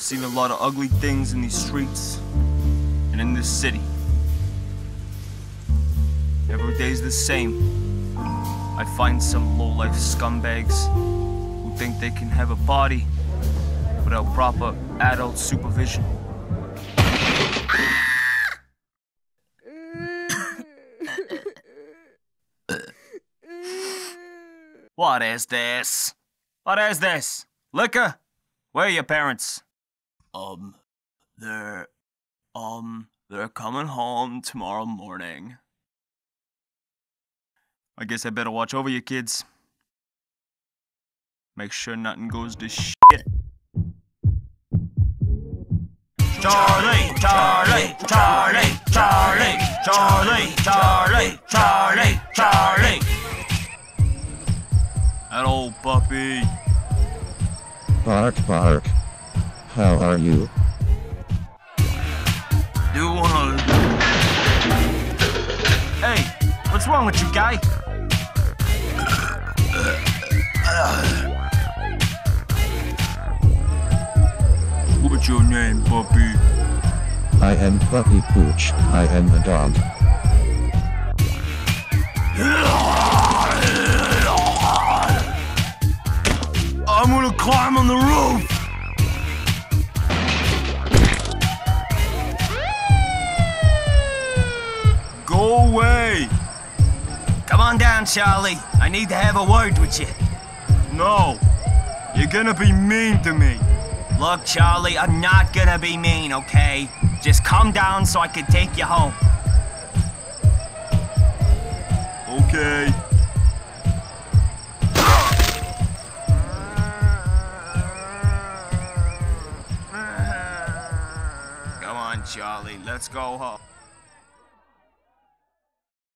seen a lot of ugly things in these streets and in this city. Every day's the same. I find some low-life scumbags who think they can have a body without proper adult supervision. What is this? What is this? Liquor? Where are your parents? Um, they're, um, they're coming home tomorrow morning. I guess I better watch over your kids. Make sure nothing goes to shit. Charlie, Charlie, Charlie, Charlie, Charlie, Charlie, Charlie, Charlie. That old puppy. Bark, bark. How are you? Do wanna. Hey, what's wrong with you, guy? What's your name, puppy? I am Puppy Pooch. I am the dog. I'm gonna climb on the roof! Away! Come on down, Charlie. I need to have a word with you. No. You're gonna be mean to me. Look, Charlie, I'm not gonna be mean, okay? Just come down so I can take you home. Okay. Come on, Charlie, let's go home.